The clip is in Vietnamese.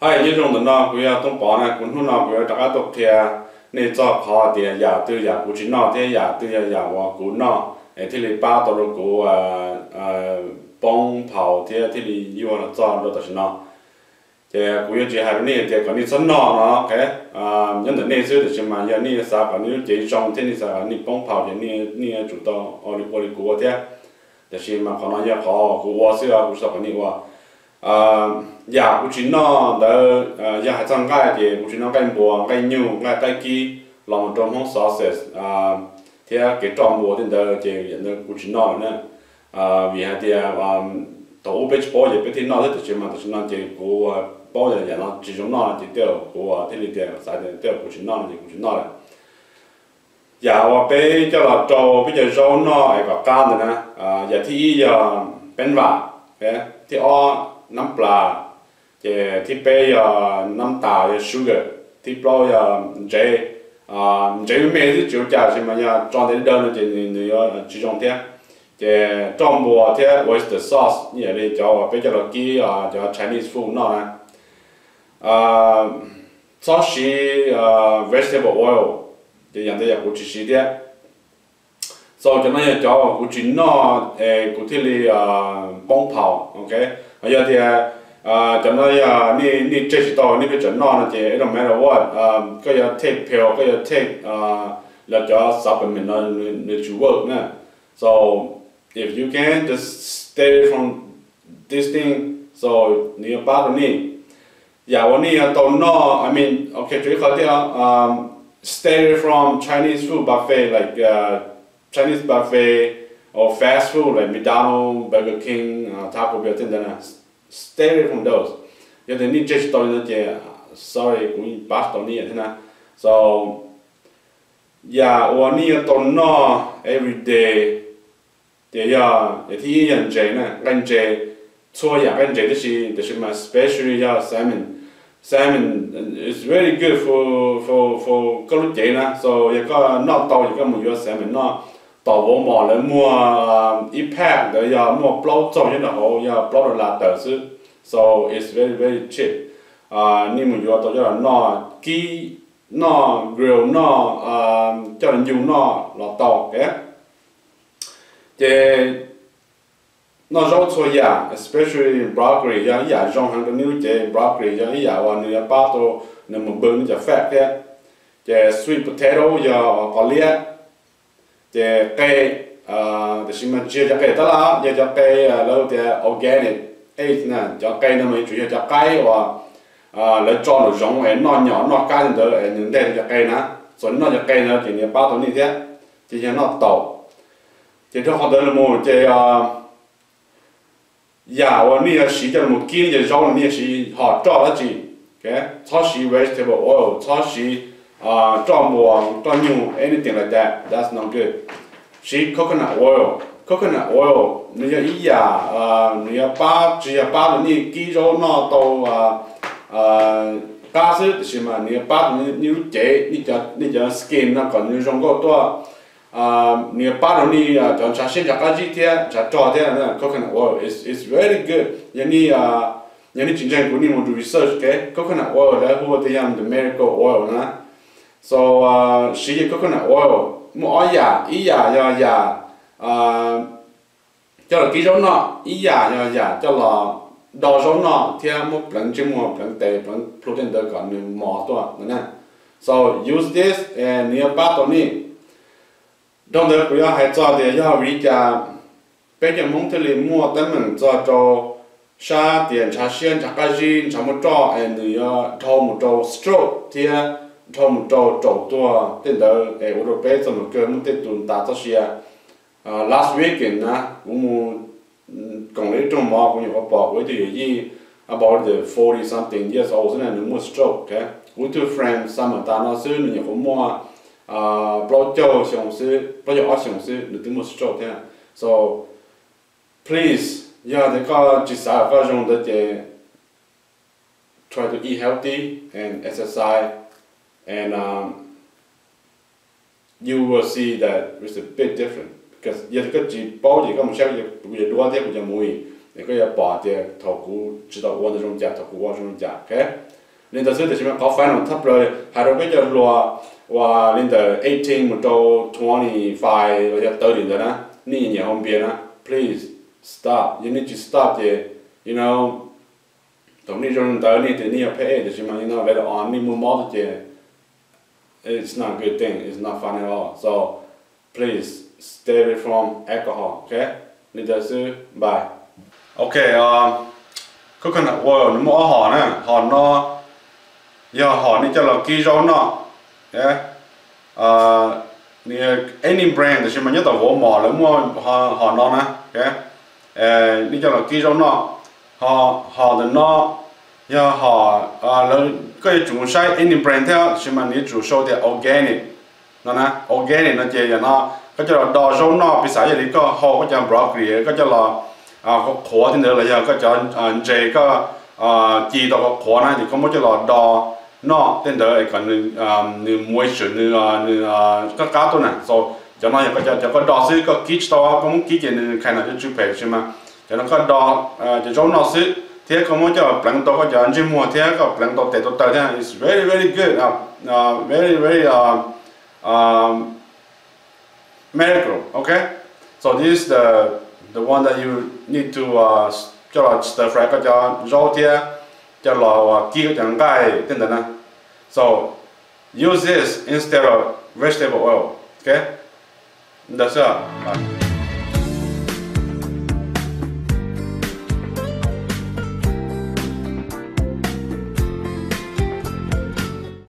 hai như trong đó nó cũng là tung bỏ này cũng nó cũng là các tục thì nên cho khó thì giờ từ giờ cũng chỉ nó thế giờ từ giờ giờ và cũng nó thì là ba tổ cũng à bông phao thì thì là yêu nó cho nó đó nó thì cũng như chỉ hai bên thì còn đi sân nó nó cái à nhân dân này xưa thì mà giờ này sao còn như chỉ trong, thế này sao này bông phao thì này này chủ đạo ở đi ở đi của thế thì mà còn nói giờ khó của xưa cũng sao còn này qua à giờ cũng chỉ nó đỡ giờ hai trăm cái thì cũng chỉ nó cái bùa, cái nhiều cái cái kia lòng trong không success à ờ, thì cái trong bùa thì đỡ, thì dạ, nó cũng chỉ nó nữa à vì hai thì à tổ bây giờ bây thì nó rất là mà thì nó thì của bao giờ giờ nó chỉ dùng nó thì tiêu của thì thì sai thì tiêu cũng chỉ nó thì cũng chỉ nó là giờ dạ, và bây giờ là cho bây giờ rau nó ai có can nữa à giờ thì giờ bên vả thì ở น้ำปลาเจที่เปย์น้ำตาลชูเกอร์ที่ปลอยเจอ่าเจไม่ที่จุดจ่าใช่ไหมยาจอนที่เดินเจนี่นี่จุดจงเทียเจจอมบัวเทีย oyster sauce เนี่ยเลยจะว่าเป็นจะเรากี้อ่าจะ Chinese food เนาะนะอ่าซอสชีอ่า vegetable oil เจยังได้อยากกูชิชิเดีย so cho nên choกูจินเ นาะเอกูที่เลยอ่าป้องเผาโอเค bây giờ thì à cho nên à ni ni chơi chỉ tao ni bây giờ nó thì it don't matter what à cái giờ take pill cái giờ take à là cho supplement nó nó chủ work nè so if you can just stay from this thing so ni ba đó ni yeahวันนี้ตอนนอ I mean okay ช่วยเขาที่อ่า stay from Chinese food buffet like uh, Chinese buffet or fast food like McDonald's, Burger King, uh, Taco Bell, things like. Stay away from those. Giờ thì nên chơi tôi nó chơi sorry cũng bắt tôi nè thế nào. So yeah, or nè tôi nó every day. Thì giờ thì thi nè, nhân chơi chua nhà nhân chơi là đó là mà specially là salmon. Salmon uh, is very good for for for các nè. So giờ có nó tàu giờ có một cái salmon nó tàu vô mỏ lấy mua uh, impact để giờ mua blow trong như là hồ giờ blow là tờ sư so, it's very very cheap. À nhưng mà giờ tôi cho là nó ký, nó grill, nó um, cho là dùng nó là tàu cái thì, nó rau cho ya especially broccoli ya ya rong hàng cái new chế broccoli ya ya và new bao tô nên một bưng nó fat cái thì sweet potato ya có liệt thì cây ờ, à thì xin mình chia cho cây đó là giờ cho cây ờ, lâu thì organic. Ấy nè, cho cây nó mới chủ yếu cho ờ, cây và à lấy cho nó giống ấy nó nhỏ nó cái đó là những đây cho cây nè rồi nó cho cây nó thì nó bao tuổi như thế thì cho nó tổ thì cho họ đó là một cái à ya và ni là sử dụng một kia thì giống ni sử họ cho đó gì cái cho sử vegetable oil cho sử uh, trong buồng trong nhiều anything like that that's not good. She coconut oil. Coconut oil nếu như ý à nếu như ba chỉ là ba là đi kỹ rau nó tàu à cá sấu thì mà nếu ba những những chế những cho những cho skin nó còn ờ, như trong cái đó à nếu ba những à trong cha sinh cha cái gì thế cha cho thế là coconut oil is is very good. Như ờ, như à như như chính tranh của mình một research cái coconut oil là hùa thì làm the miracle oil nè so uh, sử dụng coconut oil. Mua ya ý ya ya ya uh, cho là ký dấu nọ ý ya ya ya cho là đo dấu nọ thì mua lần chứ mua lần tệ lần protein đó còn nên mò to à, nè so use this and near ba tổ này Trong đó cũng hay cho để cho vì cha bây giờ muốn thì mua tấm mình cho cho sa tiền cha xiên cha cái gì cha một trò and uh, nhớ thâu một trò stroke thì thông trâu trâu tua, tên đó ở Europe cho một cơ muốn tên tuần ta cho xia à, last weekend na, cũng còn lấy trong mò cũng nhiều bỏ với thì gì about the 40 something years old nên nó mua stroke okay with two friends some ta nó xứ, nó nhiều mua à bao châu xong xứ bao nhiêu xong xứ, nó tính mua stroke, thế. So, please, yeah they có chỉ sao có dùng để try to eat healthy and exercise. And um, you will see that it's a bit different. Because yet cái chỉ bao giờ các mình sẽ cái loa thế của nhà mui thì cái bỏ thì thầu cũ chỉ đạo quan trong giá thầu cũ quan ok? Nên từ xưa thì chúng ta có phải là thấp rồi. Hay là bây giờ loa và lên từ 18 một đầu 25 và giờ tới đến rồi đó. Nên nhìn không biết đó. Please stop. You need to stop thì you know tổng đi trong tới này thì này phải thì chúng ta you know later on mình mua mót thì It's not a good thing. It's not fun at all. So please stay away from alcohol. Okay. Nidasu. Bye. Okay. Um, coconut oil. Nó mỏ hòn nè. Hòn nó. Giờ hòn này cho là kí rau nó. Yeah. Uh, any brand thì mình nhớ tàu vỗ mỏ là mua hòn nó nè. Okay. Uh, này cho là kí rau nó. Hòn hòn nó 要好啊，了可以种晒 any brand theo 什么你种收的 organic，那呢 organic 那些人呢，ก็จะดอโซนอภาษาอย่างนี้ก็เขาก็จะ broccoli ก็จะรออ่าขวที่เหนือเลยก็จะอ่าเจก็อ่าจีตัวขวนะที่เขาไม่จะรอดอนอที่เหนือไอ้กันนึงอ่านึงมวยสุดนึงอ่านึงอ่าก็ก้าวตัวน่ะ so จะนั่นก็จะจะก็ดอซื้อก็คิดตัวก็มึงคิดอย่างนึงใครน่ะจะจุดเผยใช่ไหมจะนั่นก็ดออ่าจะโซนอซื้อ thế có mỗi cho bằng to có cho anh chỉ mua thế có bằng to tệ to tệ thế is very very good uh, uh, very very uh, uh, medical okay so this is the the one that you need to uh, cho là stir fry có cho rau thế cho là kia cho ngai tên đó so use this instead of vegetable oil okay that's it